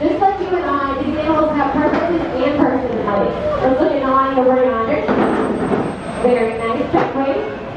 Just like you and I, these animals have purposes and personalities. Let's look at an eye over yonder. Very nice. Check.